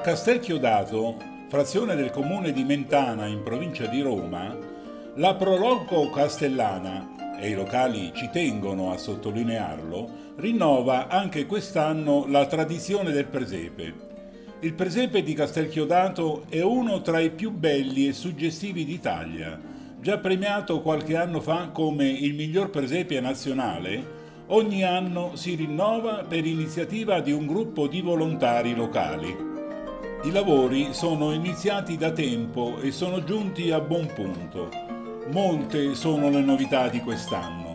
Castel Chiodato, frazione del comune di Mentana in provincia di Roma, la Proloco Castellana, e i locali ci tengono a sottolinearlo, rinnova anche quest'anno la tradizione del presepe. Il presepe di Castelchiodato è uno tra i più belli e suggestivi d'Italia. Già premiato qualche anno fa come il miglior presepe nazionale, ogni anno si rinnova per iniziativa di un gruppo di volontari locali. I lavori sono iniziati da tempo e sono giunti a buon punto. Molte sono le novità di quest'anno.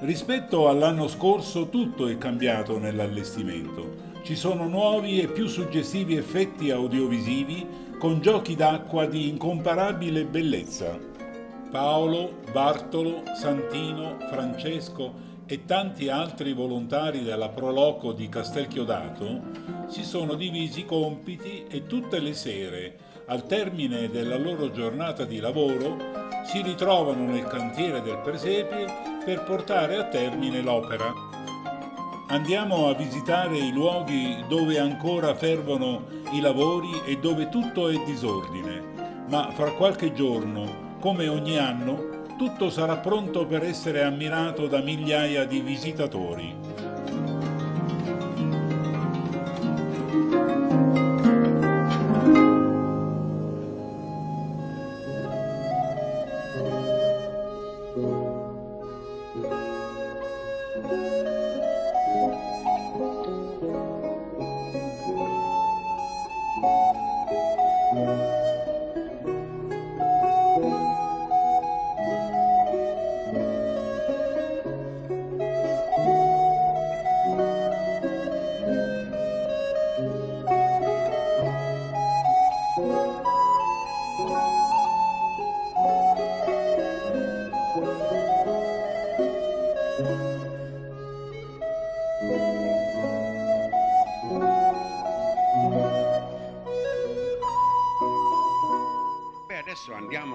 Rispetto all'anno scorso tutto è cambiato nell'allestimento ci sono nuovi e più suggestivi effetti audiovisivi con giochi d'acqua di incomparabile bellezza. Paolo, Bartolo, Santino, Francesco e tanti altri volontari della Proloco di Castelchiodato si sono divisi compiti e tutte le sere, al termine della loro giornata di lavoro, si ritrovano nel cantiere del presepe per portare a termine l'opera. Andiamo a visitare i luoghi dove ancora fervono i lavori e dove tutto è disordine, ma fra qualche giorno, come ogni anno, tutto sarà pronto per essere ammirato da migliaia di visitatori.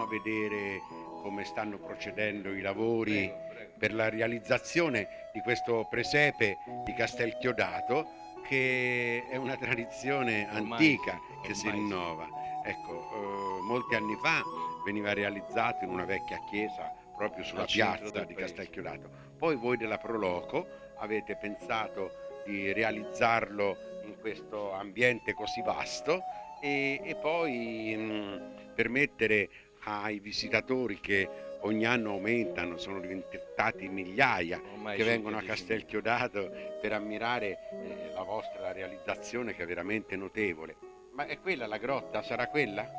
Vedere come stanno procedendo i lavori per la realizzazione di questo presepe di Castelchiodato che è una tradizione antica che si rinnova. Ecco, eh, molti anni fa veniva realizzato in una vecchia chiesa proprio sulla piazza di Castelchiodato. Poi voi della Proloco avete pensato di realizzarlo in questo ambiente così vasto e, e poi mh, permettere ai visitatori che ogni anno aumentano, sono diventati migliaia Ormai che vengono a Castelchiodato per ammirare eh, la vostra realizzazione che è veramente notevole. Ma è quella la grotta? Sarà quella?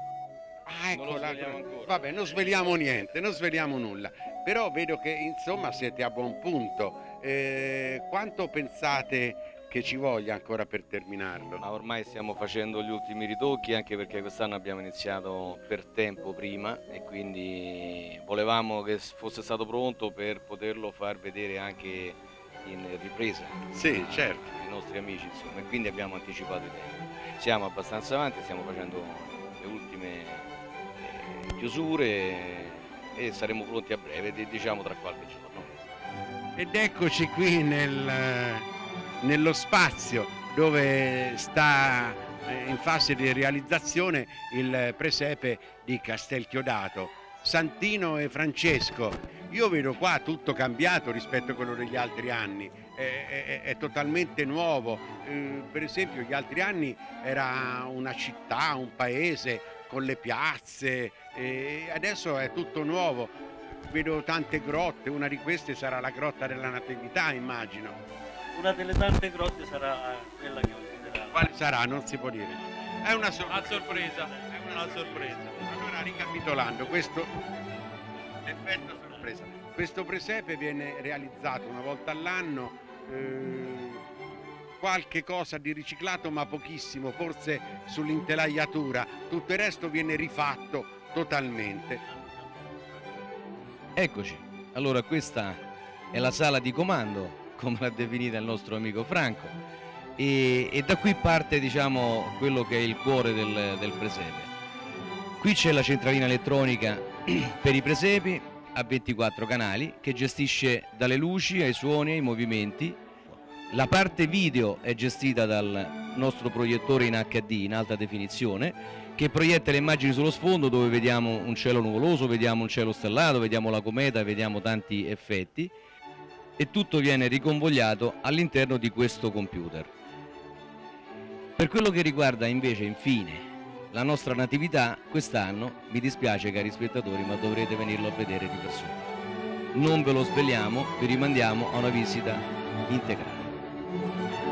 Ah, ecco la grotta. Vabbè, non sveliamo niente, non sveliamo nulla. Però vedo che insomma siete a buon punto. Eh, quanto pensate che ci voglia ancora per terminarlo? Ma ormai stiamo facendo gli ultimi ritocchi anche perché quest'anno abbiamo iniziato per tempo prima e quindi volevamo che fosse stato pronto per poterlo far vedere anche in ripresa. Sì, certo. I nostri amici insomma e quindi abbiamo anticipato i tempi. Siamo abbastanza avanti, stiamo facendo le ultime eh, chiusure e saremo pronti a breve, diciamo tra qualche giorno. Ed eccoci qui nel nello spazio dove sta eh, in fase di realizzazione il presepe di Castelchiodato. Santino e Francesco, io vedo qua tutto cambiato rispetto a quello degli altri anni, è, è, è totalmente nuovo, eh, per esempio gli altri anni era una città, un paese con le piazze, e adesso è tutto nuovo, vedo tante grotte, una di queste sarà la grotta della Natività immagino una delle tante grotte sarà quella che ho desiderato. Quale sarà? Non si può dire. È una sorpresa. A sorpresa. È una sorpresa. Allora ricapitolando, questo effetto sorpresa. Questo presepe viene realizzato una volta all'anno, eh, qualche cosa di riciclato ma pochissimo, forse sull'intelaiatura, tutto il resto viene rifatto totalmente. Eccoci, allora questa è la sala di comando come l'ha definita il nostro amico Franco. E, e da qui parte diciamo, quello che è il cuore del, del presepe. Qui c'è la centralina elettronica per i presepi a 24 canali che gestisce dalle luci ai suoni ai movimenti. La parte video è gestita dal nostro proiettore in HD in alta definizione che proietta le immagini sullo sfondo dove vediamo un cielo nuvoloso, vediamo un cielo stellato, vediamo la cometa, vediamo tanti effetti e tutto viene riconvogliato all'interno di questo computer. Per quello che riguarda invece infine la nostra natività, quest'anno mi dispiace cari spettatori ma dovrete venirlo a vedere di persona. Non ve lo svegliamo, vi rimandiamo a una visita integrale.